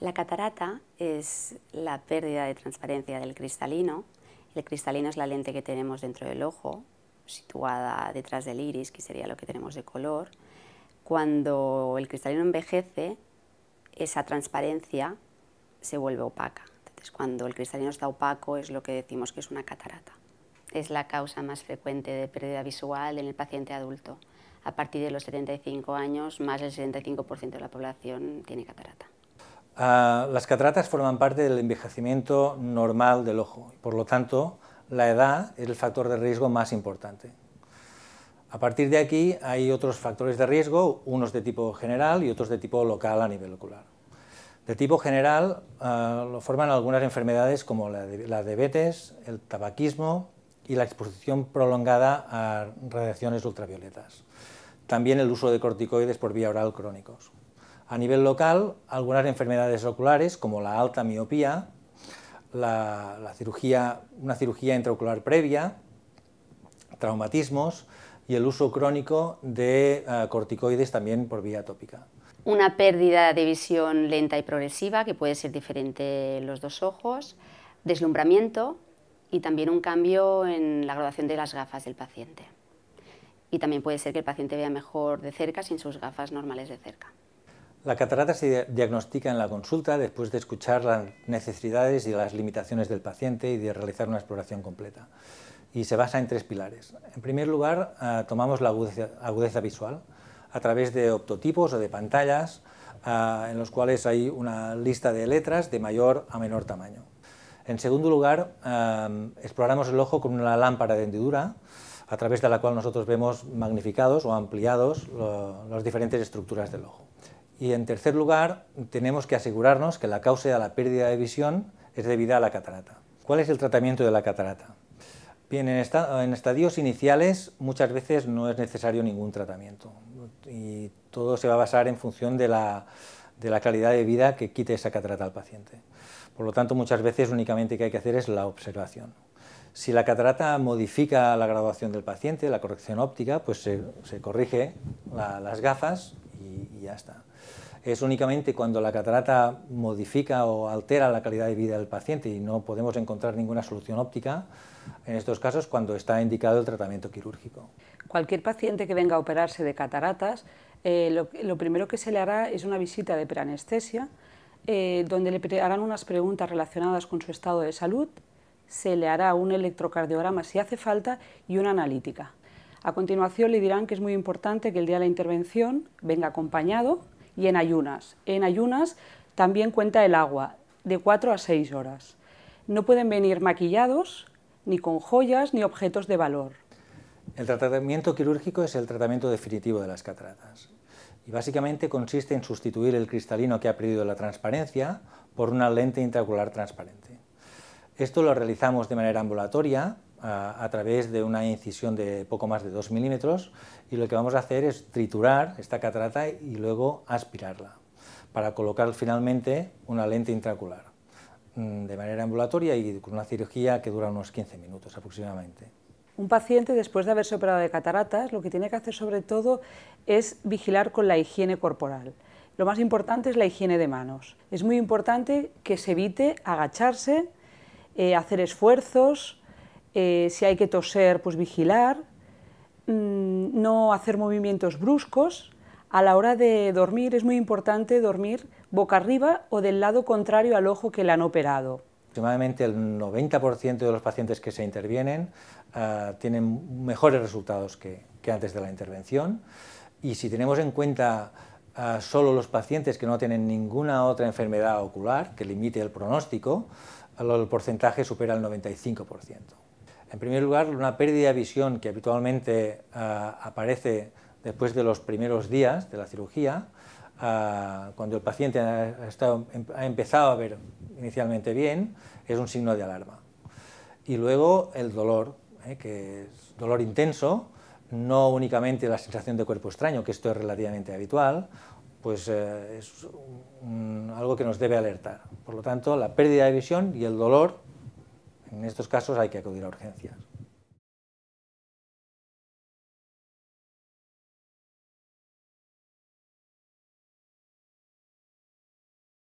La catarata es la pérdida de transparencia del cristalino. El cristalino es la lente que tenemos dentro del ojo, situada detrás del iris, que sería lo que tenemos de color. Cuando el cristalino envejece, esa transparencia se vuelve opaca. Entonces, cuando el cristalino está opaco es lo que decimos que es una catarata. Es la causa más frecuente de pérdida visual en el paciente adulto. A partir de los 75 años, más del 75% de la población tiene catarata. Ah, las cataratas forman parte del envejecimiento normal del ojo, por lo tanto la edad es el factor de riesgo más importante. A partir de aquí hay otros factores de riesgo, unos de tipo general y otros de tipo local a nivel ocular. De tipo general ah, lo forman algunas enfermedades como la, la diabetes, el tabaquismo y la exposición prolongada a radiaciones ultravioletas. También el uso de corticoides por vía oral crónicos. A nivel local, algunas enfermedades oculares, como la alta miopía, la, cirugía, una cirugía intraocular previa, traumatismos y el uso crónico de eh, corticoides también por vía tópica. Una pérdida de visión lenta y progresiva, que puede ser diferente en los dos ojos, deslumbramiento y también un cambio en la graduación de las gafas del paciente. Y también puede ser que el paciente vea mejor de cerca sin sus gafas normales de cerca. La catarata se diagnostica en la consulta después de escuchar las necesidades y las limitaciones del paciente y de realizar una exploración completa. Y se basa en tres pilares. En primer lugar, eh, tomamos la agudeza, visual a través de optotipos o de pantallas eh, en los cuales hay una lista de letras de mayor a menor tamaño. En segundo lugar, eh, exploramos el ojo con una lámpara de hendidura a través de la cual nosotros vemos magnificados o ampliados las diferentes estructuras del ojo. Y en tercer lugar, tenemos que asegurarnos que la causa de la pérdida de visión es debida a la catarata. ¿Cuál es el tratamiento de la catarata? Bien, en, estadios iniciales muchas veces no es necesario ningún tratamiento y todo se va a basar en función de la, de la calidad de vida que quite esa catarata al paciente. Por lo tanto, muchas veces únicamente que hay que hacer es la observación. Si la catarata modifica la graduación del paciente, la corrección óptica, pues se, corrige las gafas y ya está es únicamente cuando la catarata modifica o altera la calidad de vida del paciente y no podemos encontrar ninguna solución óptica, en estos casos cuando está indicado el tratamiento quirúrgico. Cualquier paciente que venga a operarse de cataratas, eh, lo, primero que se le hará es una visita de preanestesia, eh, donde le harán unas preguntas relacionadas con su estado de salud, se le hará un electrocardiograma si hace falta y una analítica. A continuación le dirán que es muy importante que el día de la intervención venga acompañado y en ayunas. En ayunas también cuenta el agua, de 4 a 6 horas. No pueden venir maquillados, ni con joyas, ni objetos de valor. El tratamiento quirúrgico es el tratamiento definitivo de las cataratas y básicamente consiste en sustituir el cristalino que ha perdido la transparencia por una lente intraocular transparente. Esto lo realizamos de manera ambulatoria a, través de una incisión de poco más de 2 milímetros y lo que vamos a hacer es triturar esta catarata y luego aspirarla para colocar finalmente una lente intraocular mm, de manera ambulatoria y con una cirugía que dura unos 15 minutos aproximadamente. Un paciente después de haberse operado de cataratas lo que tiene que hacer sobre todo es vigilar con la higiene corporal. Lo más importante es la higiene de manos. Es muy importante que se evite agacharse, eh, hacer esfuerzos, eh, si hay que toser, pues vigilar, mm, no hacer movimientos bruscos. A la hora de dormir es muy importante dormir boca arriba o del lado contrario al ojo que le han operado. Aproximadamente el 90% de los pacientes que se intervienen eh, tienen mejores resultados que, antes de la intervención y si tenemos en cuenta eh, solo los pacientes que no tienen ninguna otra enfermedad ocular que limite el pronóstico, el porcentaje supera el 95%. En primer lugar, una pérdida de visión que habitualmente ah, aparece después de los primeros días de la cirugía, ah, cuando el paciente em, ha, empezado a ver inicialmente bien, es un signo de alarma. Y luego el dolor, eh, que es dolor intenso, no únicamente la sensación de cuerpo extraño, que esto es relativamente habitual, pues eh, es algo que nos debe alertar. Por lo tanto, la pérdida de visión y el dolor en estos casos hay que acudir a urgencias.